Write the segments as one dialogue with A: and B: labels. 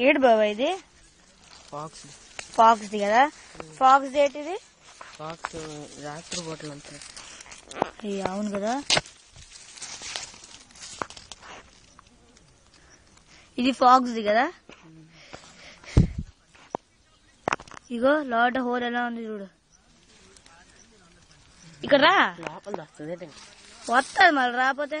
A: ఏడు బాబా ఇది?
B: ఫాక్స్.
A: ఫాక్స్ ది కదా? ఫాక్స్ ఏంటిది?
B: ఫాక్స్ రాత్రి ఉంటాయి
A: అయ్య, అవును కదా? ఇది ఫాక్స్ ది కదా? ఇగో లోట హోల్ ఎలా ఉంది చూడు. ఇక్కడ రా.
B: వస్తుంది
A: వస్తుంది మళ్ళీ రాకపోతే?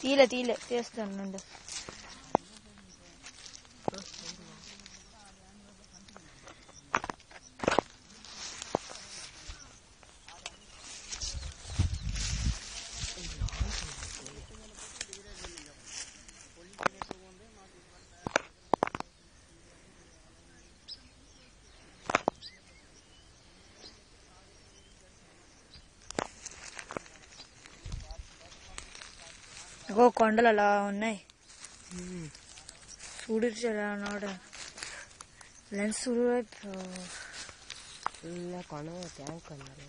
A: తీలే తీలే తీస్తాను ఇగో కొండలు అలా ఉన్నాయి. చూడు ఎలా ఉన్నాడు లెన్స్ చూడు.
B: కొన ట్యాంక్ అన్నారు